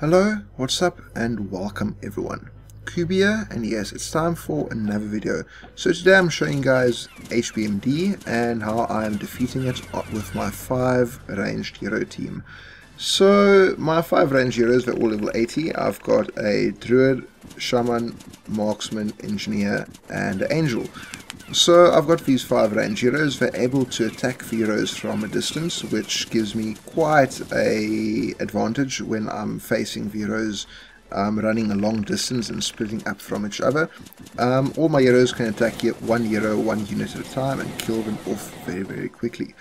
Hello, what's up, and welcome everyone. Kubia, and yes, it's time for another video. So today I'm showing you guys HBMD and how I'm defeating it with my 5 ranged hero team. So my 5 ranged heroes, they're all level 80. I've got a Druid, Shaman, Marksman, Engineer, and an Angel. So I've got these five range heroes. They're able to attack heroes from a distance, which gives me quite a advantage when I'm facing heroes um, running a long distance and splitting up from each other. Um, all my heroes can attack one hero, one unit at a time and kill them off very, very quickly.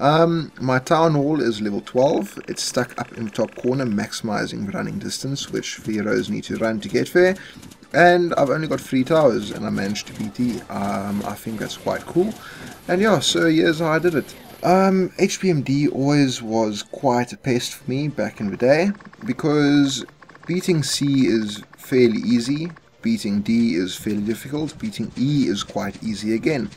Um, my town hall is level 12. It's stuck up in the top corner, maximizing running distance, which the heroes need to run to get there. And I've only got three towers, and I managed to beat Um, I think that's quite cool. And yeah, so here's how I did it. Um, HBMD always was quite a pest for me back in the day, because beating C is fairly easy, beating D is fairly difficult, beating E is quite easy again.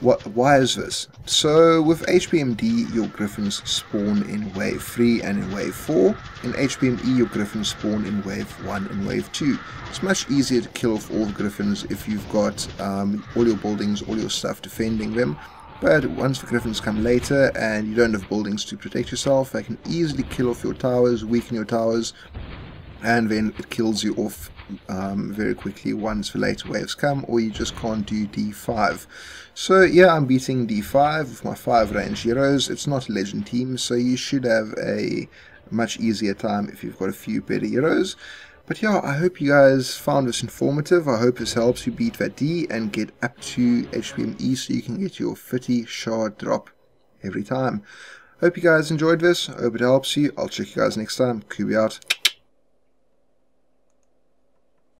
What, why is this? So with HBMD your griffins spawn in wave 3 and in wave 4. In HBME your griffins spawn in wave 1 and wave 2. It's much easier to kill off all the griffins if you've got um, all your buildings, all your stuff defending them. But once the griffins come later and you don't have buildings to protect yourself, they can easily kill off your towers, weaken your towers, and then it kills you off um, very quickly once the later waves come or you just can't do d5 so yeah I'm beating d5 with my 5 range heroes it's not a legend team so you should have a much easier time if you've got a few better heroes but yeah, I hope you guys found this informative. I hope this helps you beat that D and get up to HBME so you can get your 50 shard drop every time. Hope you guys enjoyed this. Hope it helps you. I'll check you guys next time. Koobi out.